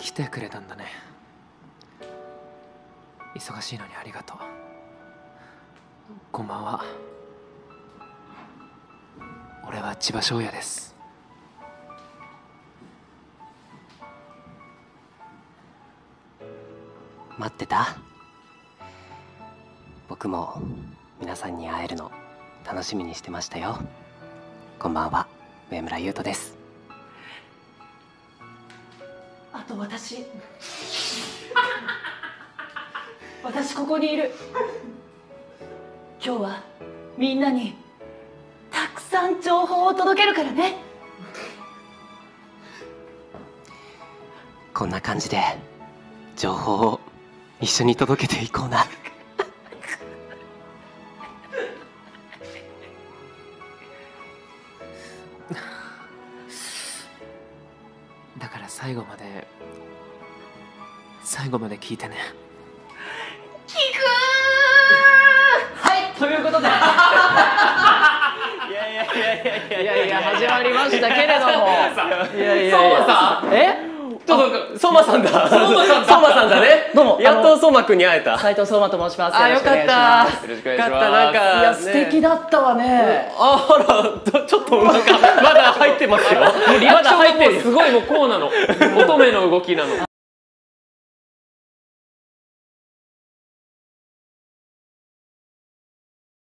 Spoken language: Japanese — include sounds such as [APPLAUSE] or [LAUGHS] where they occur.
来てくれたんだね。忙しいのにありがとう。こんばんは俺は千葉翔也です。待ってた？僕も皆さんに会えるの楽しみにしてましたよ。こんばんは上村優斗です。あと私。私ここにいる。今日はみんなにたくさん情報を届けるからね。こんな感じで情報を一緒に届けていこうな。だ [LAUGHS] から最後まで最後まで聞いてね。はいということで。いやいやいやいやいやいや。いや始まりましたけれども。いやいやいや。相馬さ。んえ？ちょっと相馬さんだ。相馬さんだ。相馬さんだね。どうも。やっと相馬くんに会えた。斉藤相馬と申します。あよかった。よろしくお願いします。よかったなんか。いや素敵だったわね。あらちょっとなんかまだ入ってますよ。まだ入ってる。すごいもうこうなの。乙女の動きなの